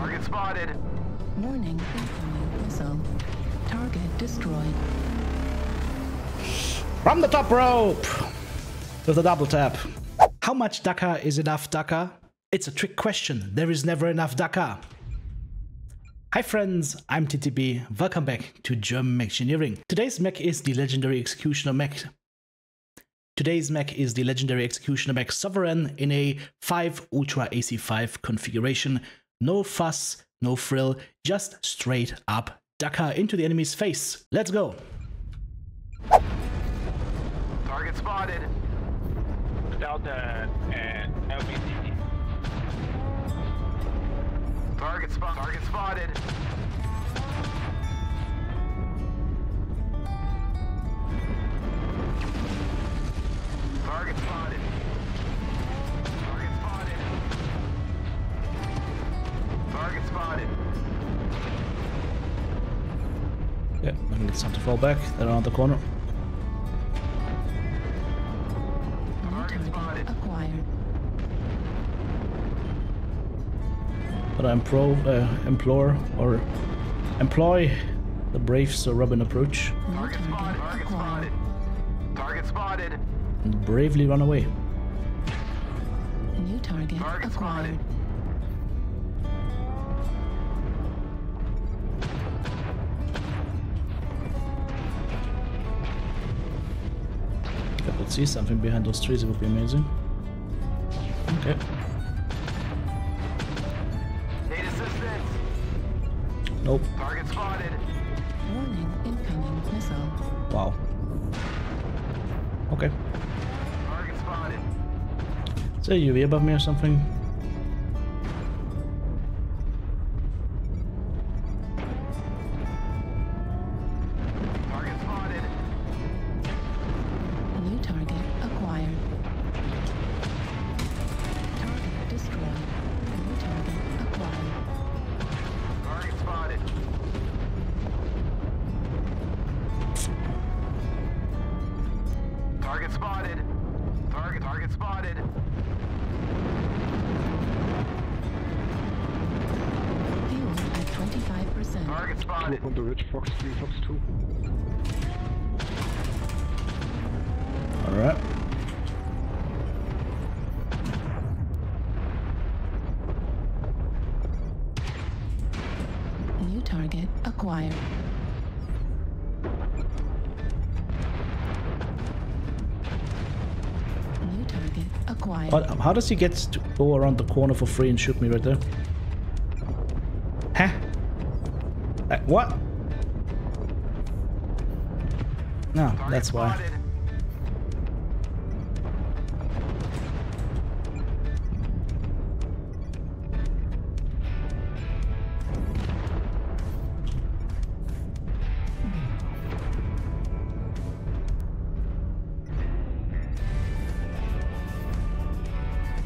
Target spotted. Warning, incoming missile. Target destroyed. From the top rope! With a double tap. How much Dakka is enough Dakka? It's a trick question. There is never enough Dakka. Hi friends, I'm TTB. Welcome back to German Mechgineering. Today's mech is the legendary Executioner mech. Today's mech is the legendary Executioner mech Sovereign in a 5 Ultra AC5 configuration. No fuss, no frill, just straight up Dakka into the enemy's face. Let's go! Target spotted. Delta and LBC. Target spot. Target spotted. Fall back. They're around the corner. New Target target spotted. acquired. But I impro, uh, implore or employ the brave Sir Robin approach Target spotted. target Target spotted. Target spotted. and bravely run away. New target Target acquired. If could see something behind those trees, it would be amazing. Okay. Need assistance. Nope. Target spotted. Warning, incoming missile. Wow. Okay. Target spotted. Is there a UV above me or something? The ridge, Fox 3, Fox 2. Alright. New target acquired. New target acquired. What, how does he get to go around the corner for free and shoot me right there? Huh? Uh, what? No, Target that's why. spotted.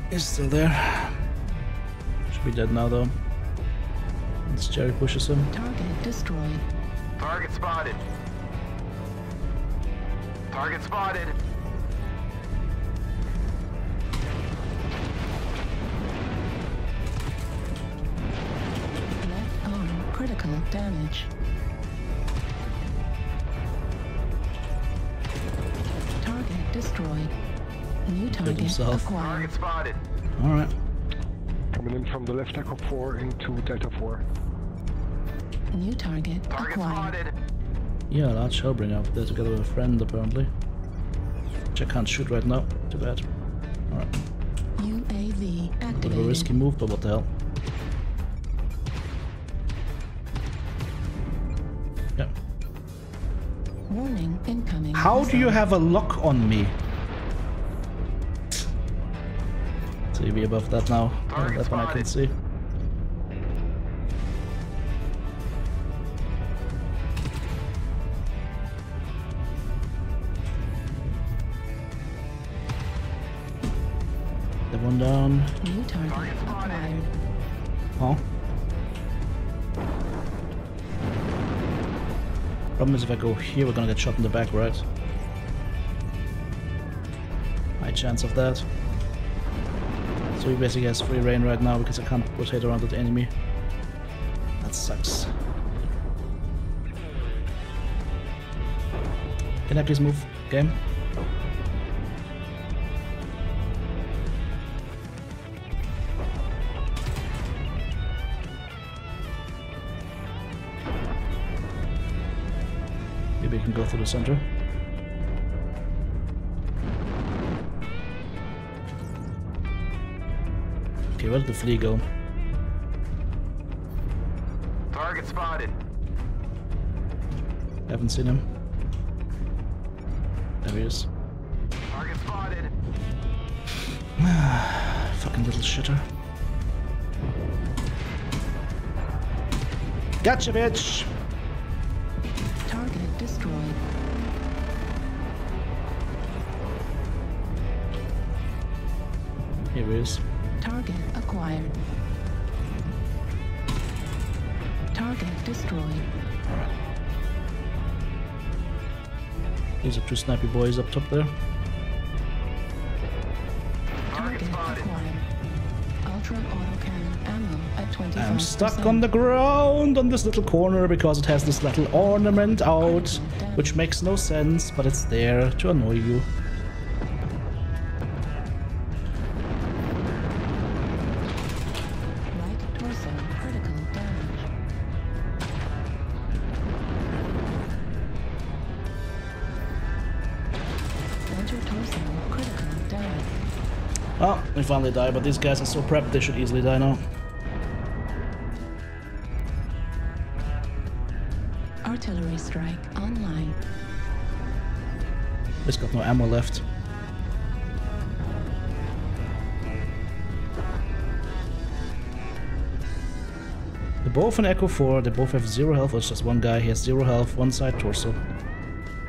He's still there. Should be dead now though. Once Jerry pushes him. Target destroyed. Target spotted. Target spotted. Left arm critical damage. Target destroyed. New target himself. acquired. Target spotted. Alright. Coming in from the left Echo 4 into Delta 4. New target Target acquired. spotted. Yeah, a large Hellbringer up there together with a friend apparently. Which I can't shoot right now. Too bad. Alright. UAV Bit of a risky move, but what the hell. Yeah. Warning incoming. How do you have a lock on me? See me above that now. Yeah, Target that one I can see. Um, spotted. That one down. New target Target spotted. acquired. Oh. Problem is if I go here, we're gonna get shot in the back, right? High chance of that. So he basically has free reign right now because I can't rotate around the enemy. That sucks. Can I please move? Game? Maybe I can go through the center. Okay, where did the flea go? Target spotted. Haven't seen him. There he is. Target spotted. Fucking little shitter. Gotcha, bitch! Destroyed. Here he is. Target acquired. Target destroyed. These are two snappy boys up top there. Target acquired. I'm stuck on the ground on this little corner because it has this little ornament out, which makes no sense, but it's there to annoy you. Finally die, but these guys are so prepped they should easily die now. Artillery strike online. He's got no ammo left. They're both an Echo 4, they both have zero health, it's just one guy, he has zero health, one side torso.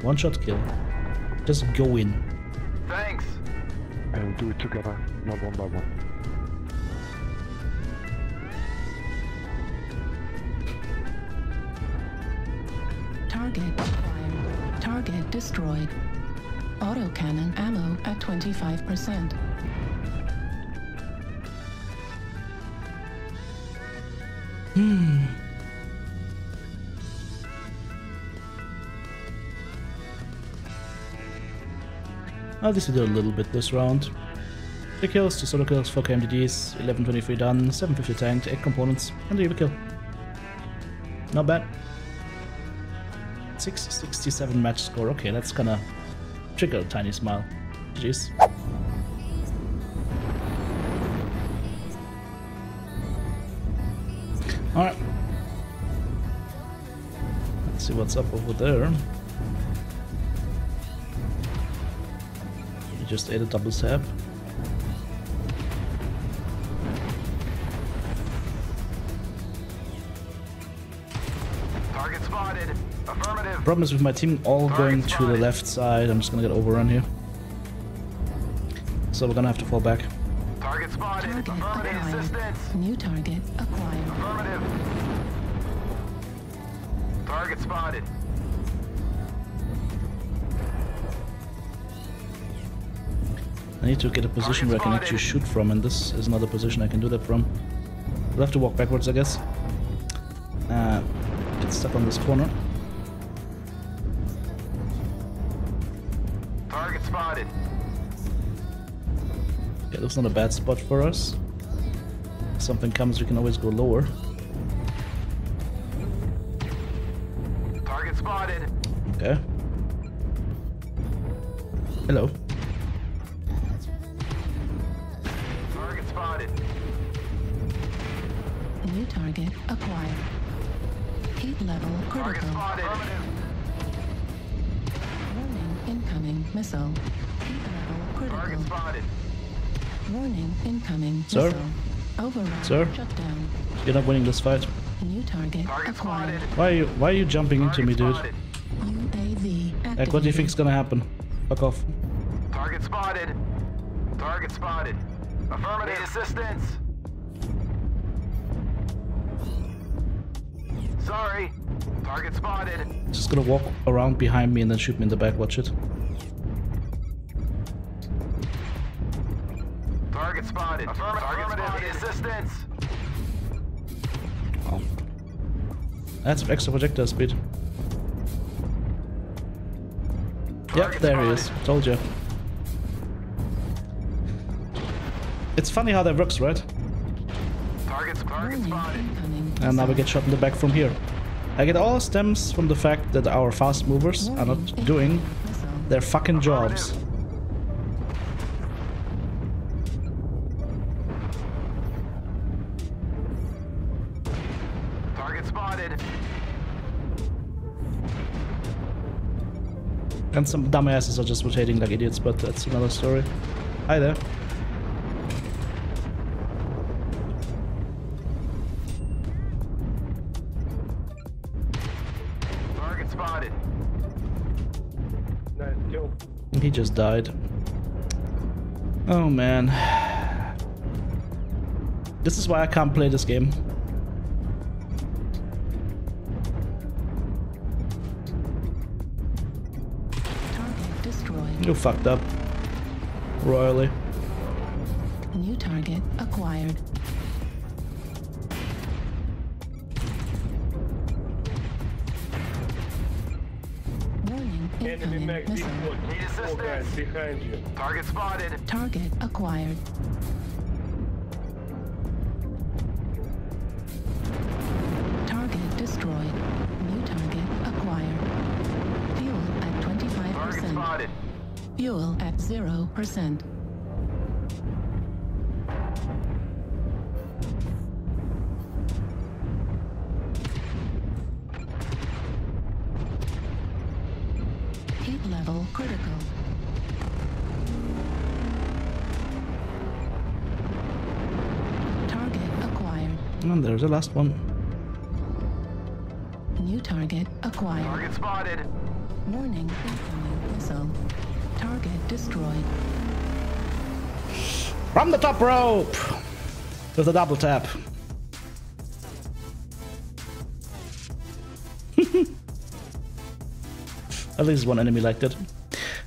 One shot kill. Just go in. Thanks. And do it together, not one by one. Target acquired. Target destroyed. Autocannon ammo at 25%. Hmm. I'll just do a little bit this round. 3 kills, 2 solo kills, 4 KMDDs, 1123 done, 750 tanked, 8 components, and a kill. Not bad. 667 match score, okay, that's gonna trigger a tiny smile. Jeez. Alright. Let's see what's up over there. You just ate a double stab. Problem is with my team all going to the left side, I'm just gonna get overrun here. So we're gonna have to fall back. Target spotted. Target Affirmative acquired. assistance. New target acquired. Affirmative. Target spotted. I need to get a position where I can actually shoot from, and this is another position I can do that from. We'll have to walk backwards, I guess. Uh, get stuck on this corner. Target spotted. Okay, that's not a bad spot for us. If something comes, we can always go lower. Target spotted. Okay. Hello. Target spotted. New target acquired. Heat level critical. Warning incoming missile. Heat level Target critical. spotted. Warning incoming Sir? missile. Override Sir? shutdown. You're not winning this fight. New target Target acquired. spotted. Why are you Why are you jumping into me, dude? spotted. UAV activated. Like, what do you think's gonna happen? Fuck off. Target spotted. Target spotted. Affirmative. Assistance. Sorry. Target spotted. Just gonna walk around behind me and then shoot me in the back. Watch it. Target spotted. Affirmative. Target spotted. Assistance. Oh. Add some extra projectile speed. Yep, Target there he is. Told you. It's funny how that works, right? Target, target spotted. And now we get shot in the back from here. I get all stems from the fact that our fast movers are not doing their fucking jobs. Target spotted. And some dumbasses are just rotating like idiots, but that's another story. Hi there. Just died. Oh man. This is why I can't play this game. Target destroyed. You fucked up. Royally. New target acquired. Enemy incoming mag missile. default. Need guys, assistance. behind you. Target spotted. Target acquired. Target destroyed. New target acquired. Fuel at 25%. Target spotted. Fuel at 0%. And there's the last one. New target acquired. Target spotted. Warning incoming missile. Target destroyed. From the top rope! With a double tap. At least one enemy liked it.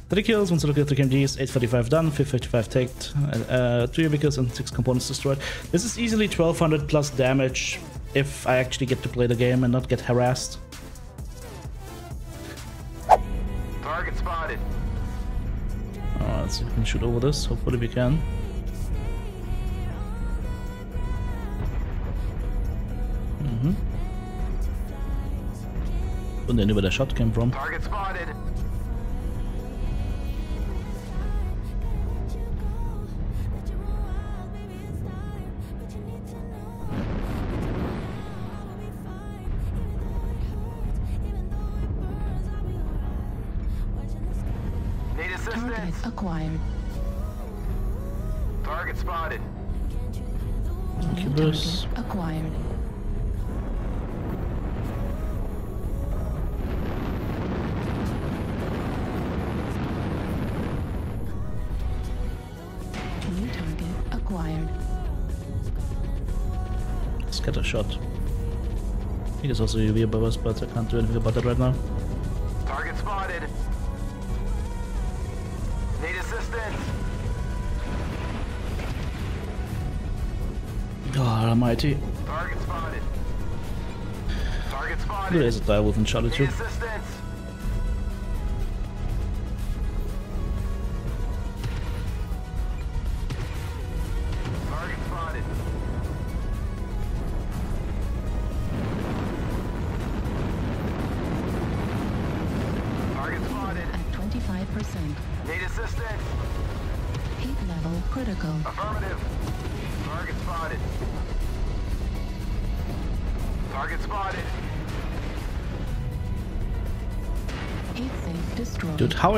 3 kills, 1 solo 3 KMGs, 845 done, 555 taked, uh, uh, 3 vehicles and 6 components destroyed. This is easily 1200 plus damage if I actually get to play the game and not get harassed. Target spotted. Alright, let's see if we can shoot over this. Hopefully we can. Mhm. Wouldn't know where the shot came from. Target spotted. Need Target acquired. Target spotted. New Bruce. target acquired. New target acquired. Scatter shot. I think it's also UV above us, but I can't do anything about that right now. Target spotted. Assistance. God ah, almighty. Target spotted. Target spotted. There is a direwolf in Charlie Need too. assistance.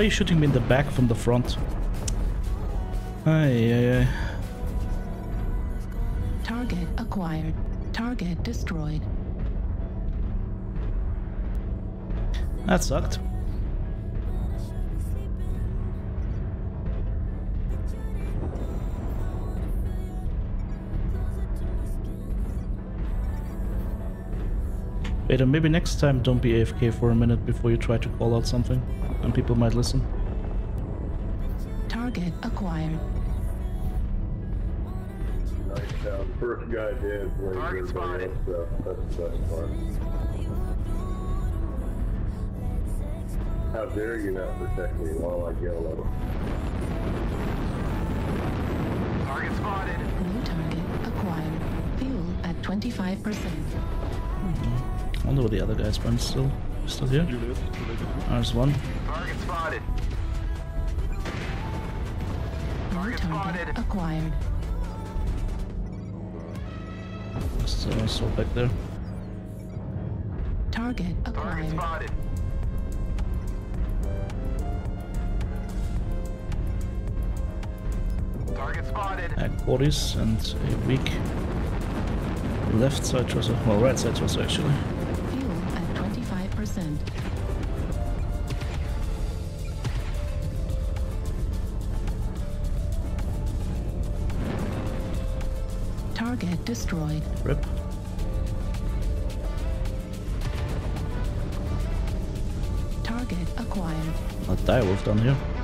Are you shooting me in the back from the front? Ay, ay, ay. Target acquired. Target destroyed. That sucked. Wait, maybe next time don't be AFK for a minute before you try to call out something, and people might listen. Target acquired. Nice job. First guy did, where Target everybody else, uh, that's the best part. How dare you not protect me while I yell at him? Target spotted. New target acquired. Fuel at 25%. I wonder where the other guys went still. Still here? You live. There's one. Target spotted. Target target spotted. acquired. Still still back there. Target Target acquired. spotted. Target spotted. Ag 40s and a weak left side torso. Well, right side torso actually. Fuel at 25%. Target destroyed. Rip. Target acquired. A direwolf er down here.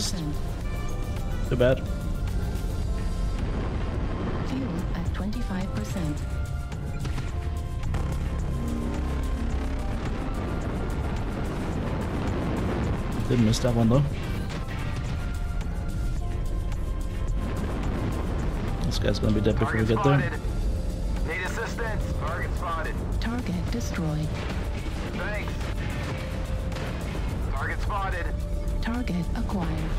Spotted. Missed. Too bad. Fuel at 25%. Didn't miss that one though. This guy's gonna be dead before we Target get there. spotted. Need assistance. Target spotted. Target destroyed. Thanks. Target spotted. Target acquired.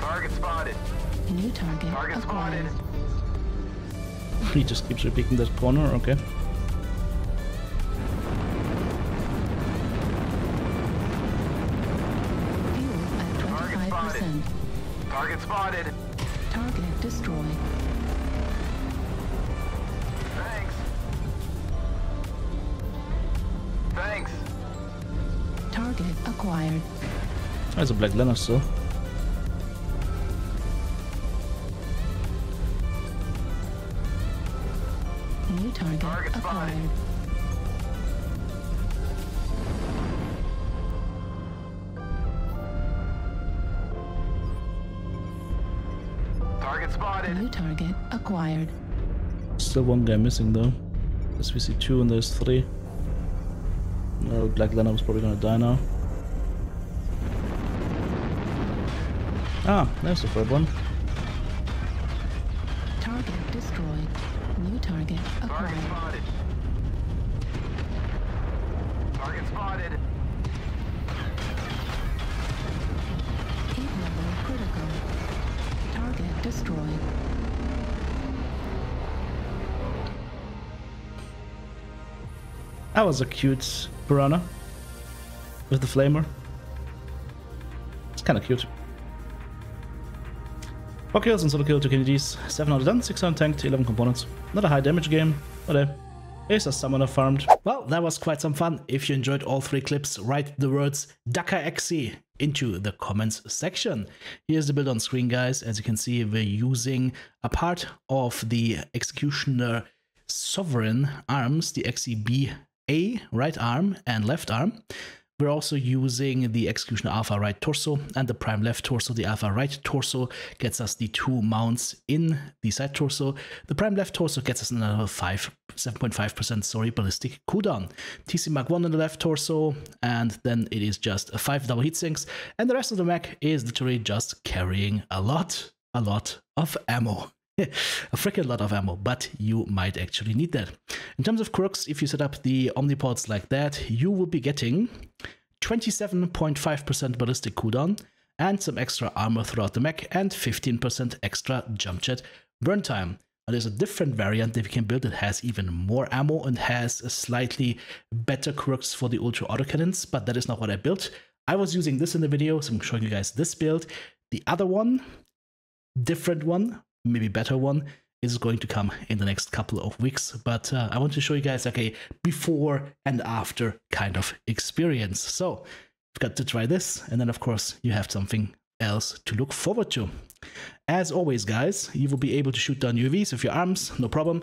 Target spotted. New target, Target spotted. He just keeps repeating that corner, okay. Fuel at Target 25%. Target spotted. Target There's a Black Lanner still. New target, Target spotted. acquired. Target spotted. New target acquired. Still one guy missing though. As we see two and there's three. Well, Black Lanner was probably gonna die now. Ah, there's the third one. Target destroyed. New target Target acquired. spotted. Target spotted. Heat level critical. Target destroyed. That was a cute piranha. With the flamer. It's kinda cute. 4 kills and solo kill, 2 KDs, 7 out of 10, 600 tanked, 11 components. Not a high damage game, but uh, is a summoner farmed. Well, that was quite some fun. If you enjoyed all three clips, write the words DakaXC into the comments section. Here's the build on screen, guys. As you can see, we're using a part of the Executioner Sovereign arms, the XEB-A right arm and left arm. We're also using the Execution Alpha right torso and the Prime left torso. The Alpha right torso gets us the two mounts in the side torso. The Prime left torso gets us another 5, 7.5% sorry, ballistic cooldown. TC Mark 1 on the left torso, and then it is just 5 double heat sinks, and the rest of the mech is literally just carrying a lot, a lot of ammo. a freaking lot of ammo, but you might actually need that. In terms of quirks, if you set up the Omnipods like that, you will be getting 27.5% ballistic cooldown and some extra armor throughout the mech and 15% extra jump jet burn time. Now, there's a different variant that we can build that has even more ammo and has a slightly better quirks for the ultra autocannons, but that is not what I built. I was using this in the video, so I'm showing you guys this build. The other one different one, maybe better one, is going to come in the next couple of weeks. But uh, I want to show you guys like a before and after kind of experience. So you've got to try this, and then of course you have something else to look forward to. As always, guys, you will be able to shoot down UVs with your arms, no problem.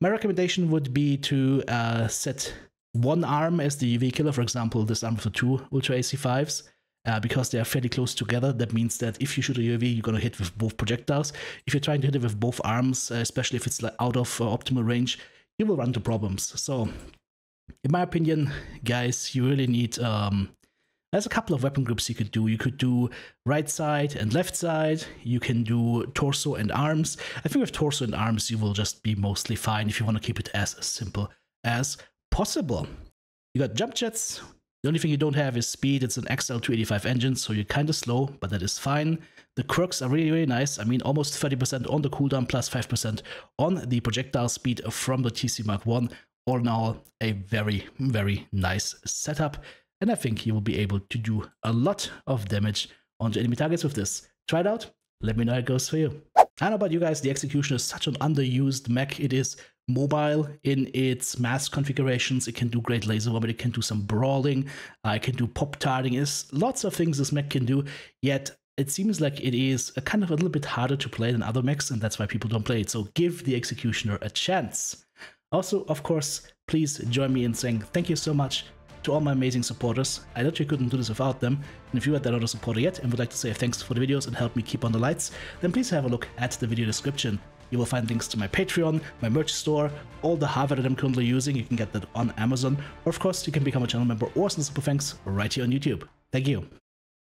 My recommendation would be to uh, set one arm as the UAV killer, for example, this arm for two Ultra AC5s. Uh, because they are fairly close together, that means that if you shoot a UAV, you're going to hit with both projectiles. If you're trying to hit it with both arms, uh, especially if it's like out of uh, optimal range, you will run into problems. So, in my opinion, guys, you really need um, there's a couple of weapon groups you could do. You could do right side and left side. You can do torso and arms. I think with torso and arms, you will just be mostly fine if you want to keep it as simple as possible. You got jump jets. The only thing you don't have is speed. It's an XL285 engine, so you're kind of slow, but that is fine. The quirks are really, really nice. I mean, almost 30% on the cooldown, plus 5% on the projectile speed from the TC Mark 1. All in all, a very, very nice setup and I think you will be able to do a lot of damage onto enemy targets with this. Try it out, let me know how it goes for you. I don't know about you guys, the execution is such an underused mech. It is mobile in its MASC configurations. It can do great laser vomit. It can do some brawling. Uh, it can do pop tarting. There's lots of things this mech can do. Yet it seems like it is a kind of a little bit harder to play than other mechs, and that's why people don't play it. So give the executioner a chance. Also, of course, please join me in saying thank you so much to all my amazing supporters. I literally couldn't do this without them. And if you are not a supporter yet and would like to say thanks for the videos and help me keep on the lights, then please have a look at the video description. You will find links to my Patreon, my merch store, all the hardware that I'm currently using. You can get that on Amazon. Or of course, you can become a channel member or send super thanks right here on YouTube. Thank you.